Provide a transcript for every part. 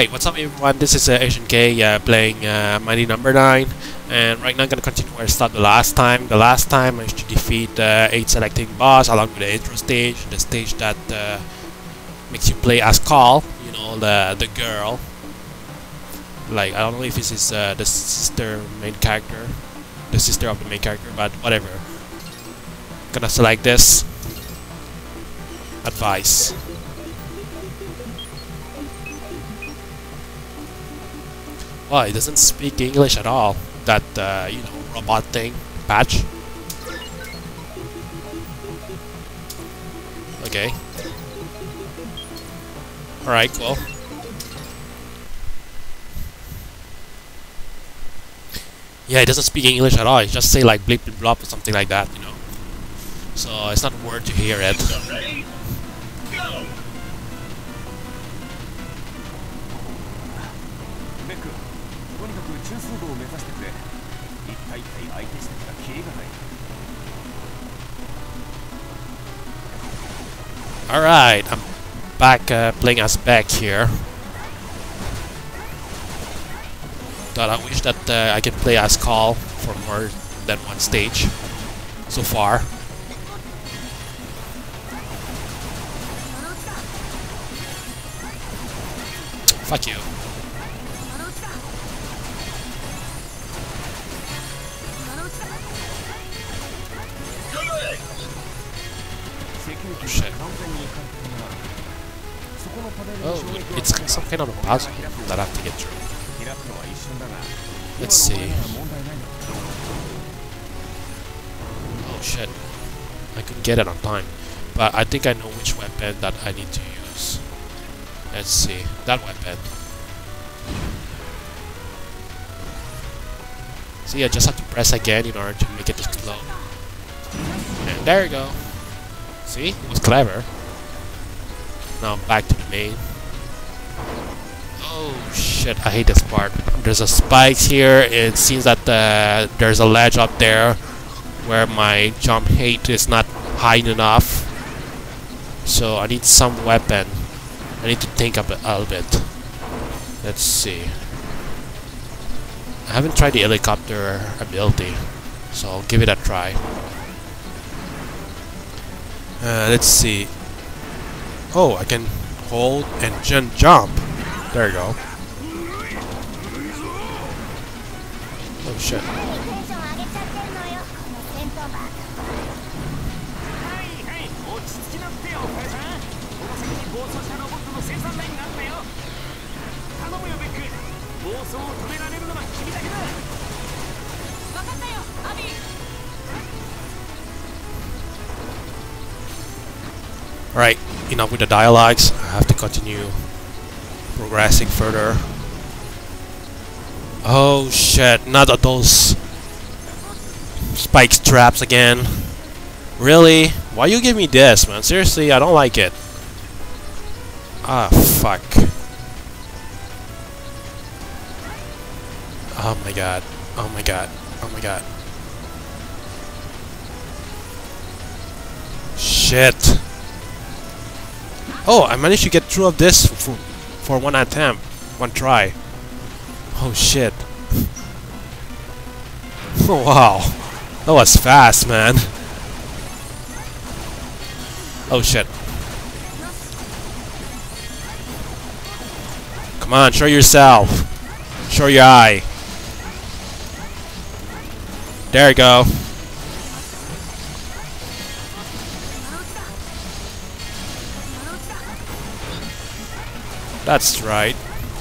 Alright, what's up everyone, this is uh, AznKei uh, playing uh, Mighty Number 9 and right now I'm gonna continue where I started the last time. The last time I used to defeat uh, 8 selecting boss along with the intro stage, the stage that uh, makes you play as Call, you know, the, the girl. Like, I don't know if this is uh, the sister main character, the sister of the main character, but whatever. Gonna select this. Advice. Well, it doesn't speak English at all. That, uh, you know, robot thing. Patch. Okay. Alright, cool. Yeah, it doesn't speak English at all. It just say like blip blip blop or something like that, you know. So it's not worth to hear it. Alright, I'm back, uh, playing us Beck here. But I wish that uh, I can play as Call for more than one stage so far. Fuck you. 캐나로 봐줘 나랑 되겠죠. Let's see. Oh shit. I couldn't get it on time. But I think I know which weapon that I need to use. Let's see. That weapon. See I just have to press again in order to make it explode And there you go. See? It was clever. Now back to the main. Oh shit, I hate this part. There's a spike here. It seems that uh, there's a ledge up there where my jump height is not high enough. So I need some weapon. I need to think a, a little bit. Let's see. I haven't tried the helicopter ability, so I'll give it a try. Uh, let's see. Oh, I can hold, and then jump. There you go. Oh shit. Right enough with the dialogues. I have to continue progressing further. Oh shit, not those spike traps again. Really? Why you give me this, man? Seriously, I don't like it. Ah, fuck. Oh my god. Oh my god. Oh my god. Shit. Oh, I managed to get through of this for, for one attempt, one try. Oh shit. Wow. That was fast, man. Oh shit. Come on, show yourself. Show your eye. There you go. That's right.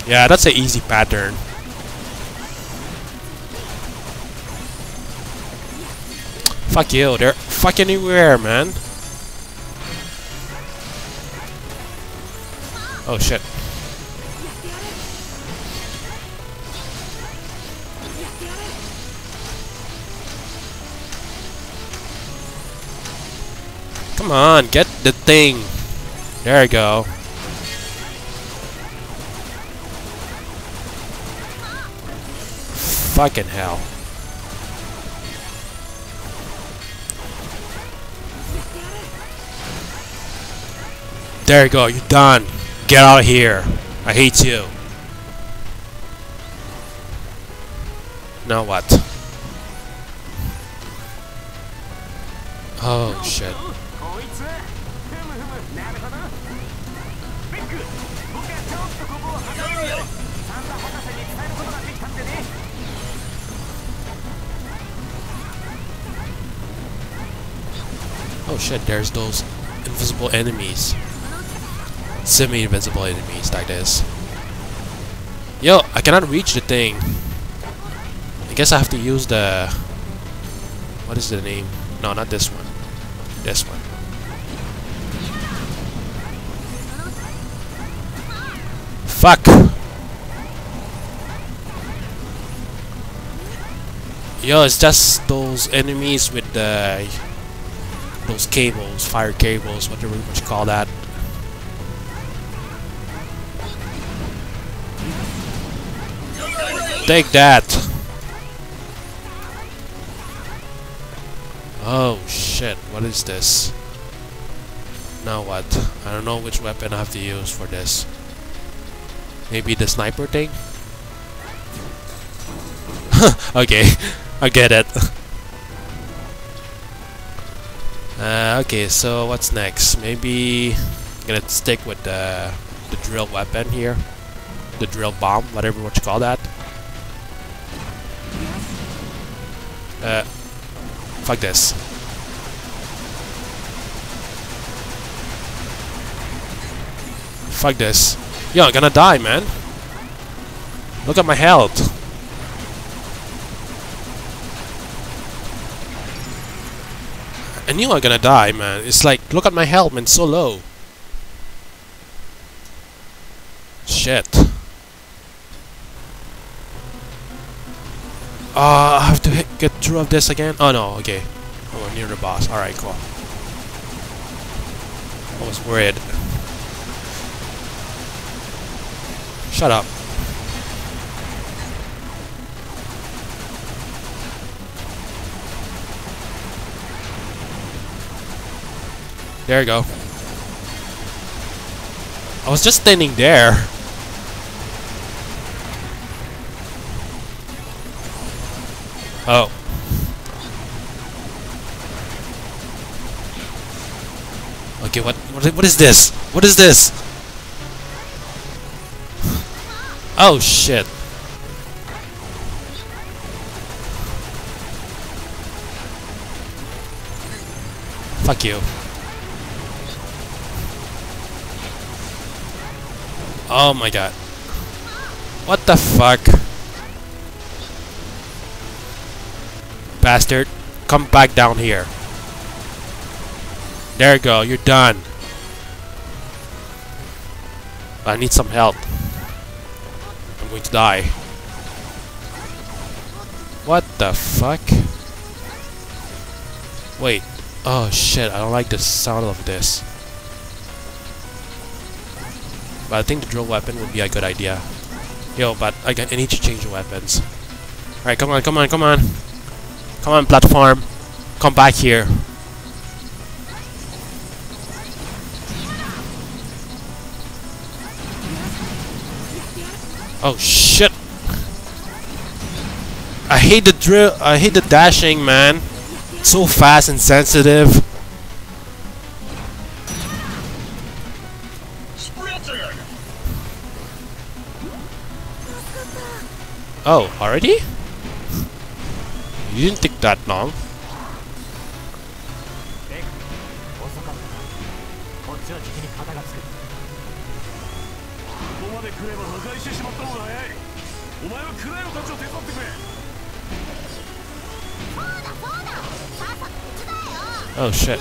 Yeah, that's an easy pattern. Fuck you, they're fucking everywhere, man. Oh shit. Come on, get the thing. There you go. Fucking hell. There you go, you're done. Get out of here. I hate you. Now what? Oh shit. Oh shit, there's those invisible enemies. Semi-invisible enemies, like this. Yo, I cannot reach the thing. I guess I have to use the... What is the name? No, not this one. This one. Fuck! Yo, it's just those enemies with the those cables, fire cables, whatever you call that. Take that! Oh shit, what is this? Now what? I don't know which weapon I have to use for this. Maybe the sniper thing? okay, I get it. Uh, okay, so what's next? Maybe I'm gonna stick with the the drill weapon here, the drill bomb, whatever what you call that. Uh, fuck this. Fuck this. Yo, I'm gonna die, man. Look at my health. I knew I'm gonna die, man. It's like, look at my health, man, so low. Shit. Uh, I have to hit, get through of this again? Oh no, okay. Oh, we're near the boss. Alright, cool. I was worried. Shut up. There you go. I was just standing there. Oh. Okay, what, what what is this? What is this? Oh shit. Fuck you. Oh my god. What the fuck? Bastard. Come back down here. There you go, you're done. I need some help. I'm going to die. What the fuck? Wait. Oh shit, I don't like the sound of this. But I think the drill weapon would be a good idea. Yo, but I, I need to change the weapons. Alright, come on, come on, come on. Come on, platform. Come back here. Oh shit! I hate the drill. I hate the dashing, man. so fast and sensitive. Oh, already? You didn't take that long. Oh shit.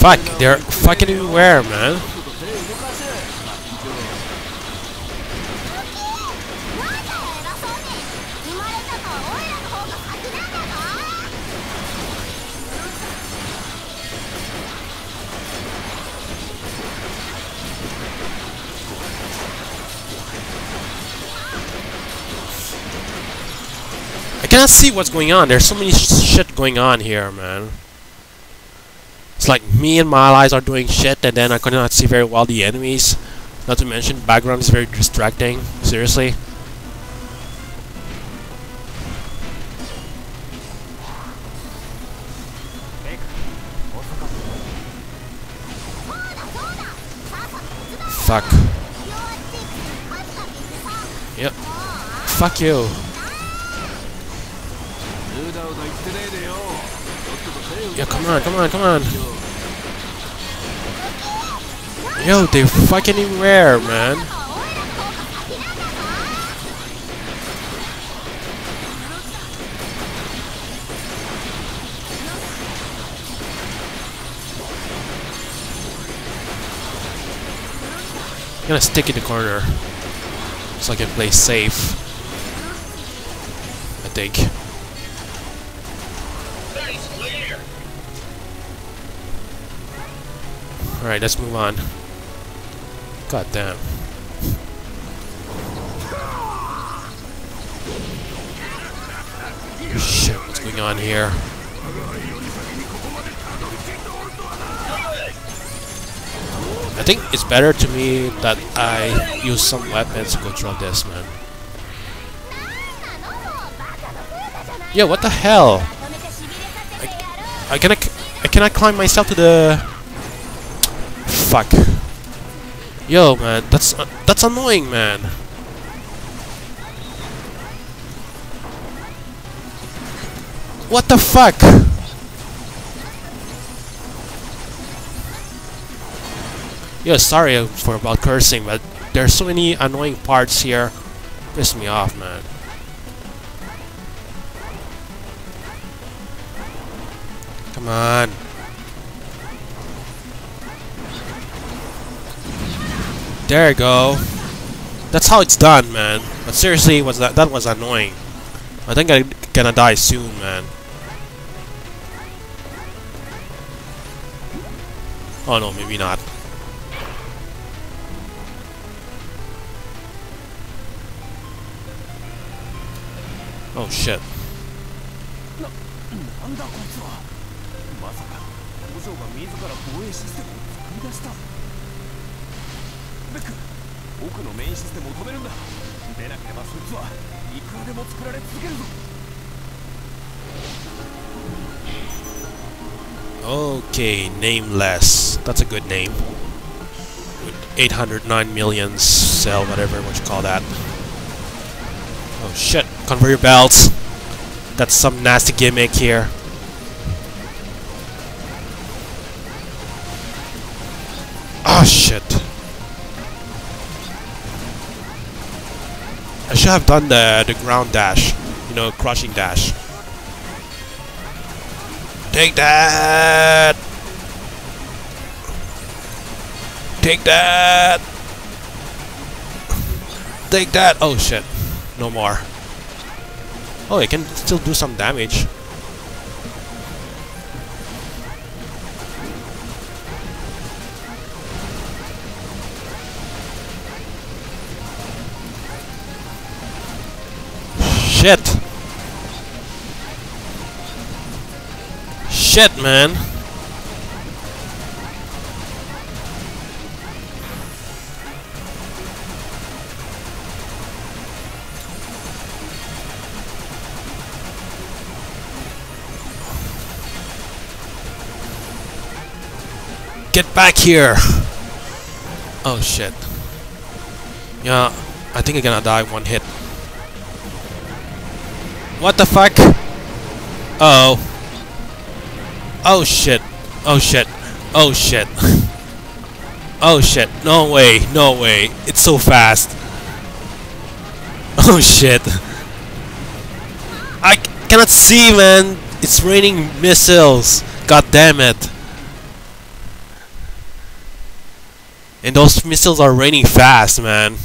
Fuck, they're fucking everywhere, man. Cannot see what's going on. There's so many sh shit going on here, man. It's like me and my allies are doing shit, and then I cannot see very well the enemies. Not to mention, background is very distracting. Seriously. Fuck. Yep. Fuck you. Yeah, come on, come on, come on. Yo, they're fucking rare, man. I'm gonna stick in the corner so I can play safe. I think. Alright, let's move on. God damn. Shit, what's going on here? I think it's better to me that I use some weapons to control this, man. Yeah, what the hell? I, I cannot, I cannot climb myself to the Fuck. Yo, man, that's uh, that's annoying, man. What the fuck? Yeah, sorry uh, for about cursing, but there's so many annoying parts here. Piss me off, man. Come on. There you go. That's how it's done, man. But seriously, was that that was annoying. I think I'm gonna die soon, man. Oh no, maybe not. Oh shit. べく奥のメインシステムを止めるんだでなければそいつはいくらでも作られ続けるぞ Okay, Nameless. That's a good name. With 809 million Xel, whatever what you call that. Oh shit, conveyor belts. That's some nasty gimmick here. Oh shit. I should have done the the ground dash, you know, crushing dash. Take that! Take that! Take that! Oh shit. No more. Oh, it can still do some damage. Shit! Shit, man! Get back here! Oh shit. Yeah, I think I'm gonna die one hit. What the fuck? Uh oh. Oh shit. Oh shit. Oh shit. oh shit. No way. No way. It's so fast. Oh shit. I cannot see, man. It's raining missiles. God damn it. And those missiles are raining fast, man.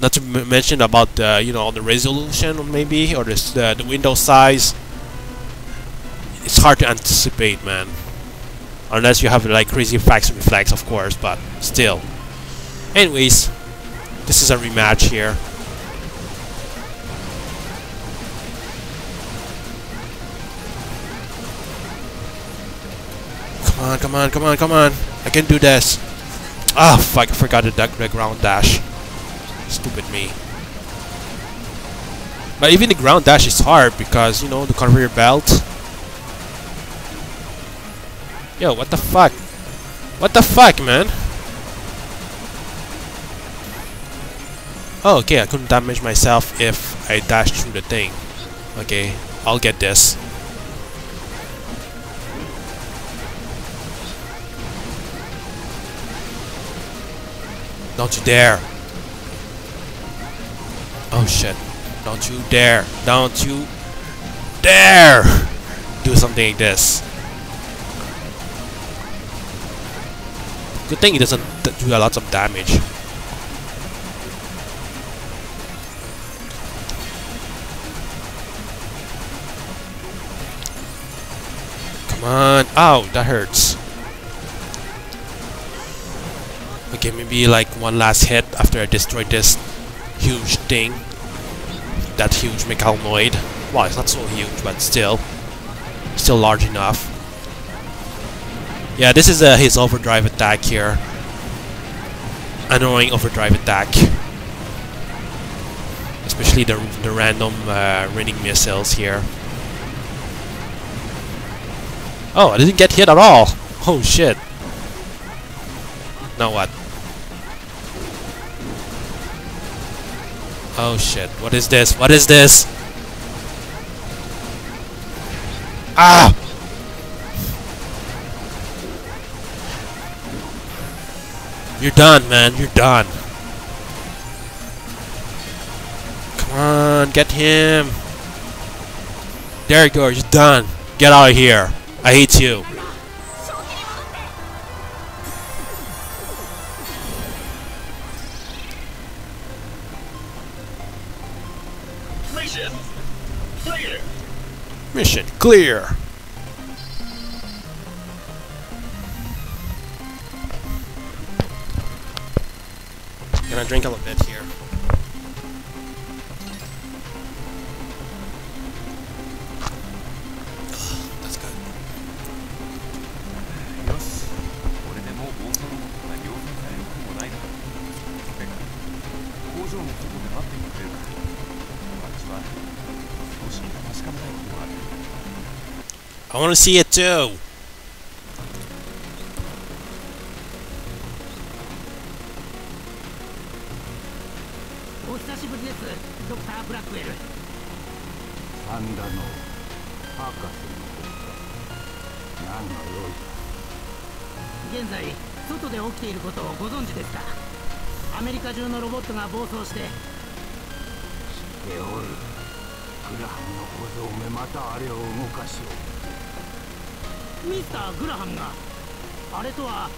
Not to mention about the, you know, the resolution maybe or the s- the, the window size. It's hard to anticipate, man. Unless you have like crazy facts reflex, of course, but still. Anyways, this is a rematch here. Come on, come on, come on, come on. I can do this. Ah, fuck, I forgot the, duck- the ground dash. Stupid me. But even the ground dash is hard because, you know, the conveyor belt. Yo, what the fuck? What the fuck, man? Oh, okay, I couldn't damage myself if I dashed through the thing. Okay, I'll get this. Don't you dare. Oh shit. Don't you dare. Don't you dare do something like this. Good thing it doesn't do a lot of damage. Come on. Ow, that hurts. Okay, maybe like one last hit after I destroy this huge thing. That huge Mechalnoid. Well, it's not so huge, but still. Still large enough. Yeah, this is uh, his overdrive attack here. Annoying overdrive attack. Especially the, the random uh, raining missiles here. Oh, I didn't get hit at all! Oh shit. Now what? Oh shit, what is this? What is this? Ah! You're done, man. You're done. Come on, get him. There you go. You're done. Get out of here. I hate you. Mission clear. Gonna drink a little bit here. That's good. よしこれでもう暴走ロボットが量産されることもないだろうてか工場の外で待っていてくれるか私は少し確かめたいことがある I wanna see it too. グラハムの小僧めまたあれを動かしよミスター・グラハムがあれとは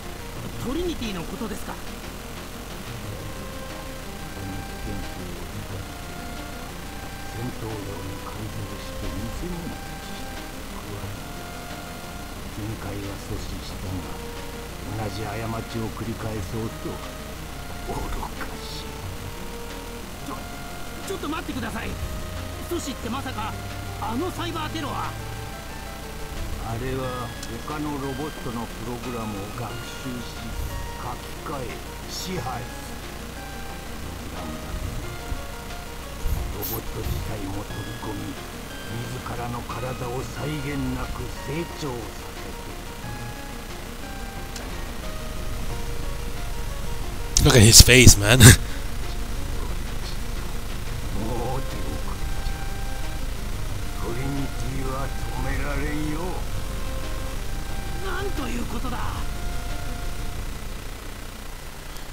トリニティのことですか？戦闘用に改造して偽物として加え前回は阻止したが同じ過ちを繰り返そうと愚かしいちょちょっと待ってください阻止ってまさかあのサイバーテロはあれは他のロボットのプログラムを学習し書き換え支配するロボット自体も取り込み自らの体を際限なく成長させてる Look at his face, man.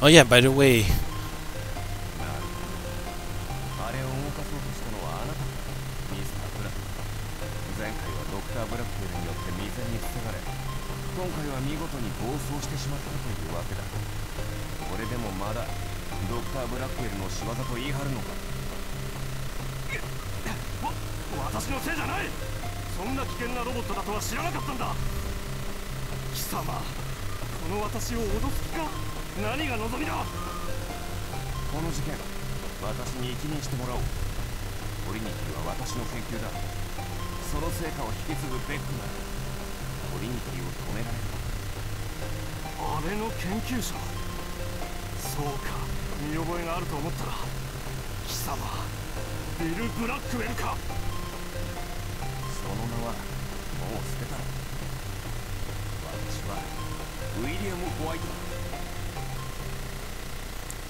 oh yeah, by the way, あれを動かそうとしたのはあなたかミスター・ブラック前回はドクター・ブラックウェルによって未然に防がれ今回は見事に暴走してしまったというわけだこれでもまだドクター・ブラックウェルの仕業と言い張るのか私のせいじゃないそんな危険なロボットだとは知らなかったんだ貴様この私を脅す気か何が望みだこの事件私に一任してもらおうトリニティは私の研究だその成果を引き継ぐベックならトリニティを止められるあれの研究者 そうか見覚えがあると思ったら貴様ビル・ブラックウェルか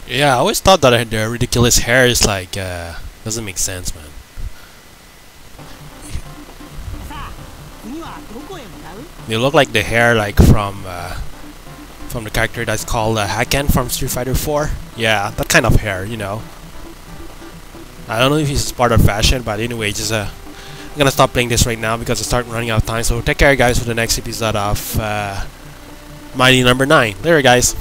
Yeah, I always thought that their ridiculous hair is like, uh, doesn't make sense, man. They look like the hair like from uh, from the character that's called uh, Hakan from Street Fighter 4. Yeah, that kind of hair, you know. I don't know if it's part of fashion, but anyway, just uh, I'm gonna stop playing this right now because I start running out of time. So take care, guys, for the next episode of uh, Mighty Number Nine. Later, guys.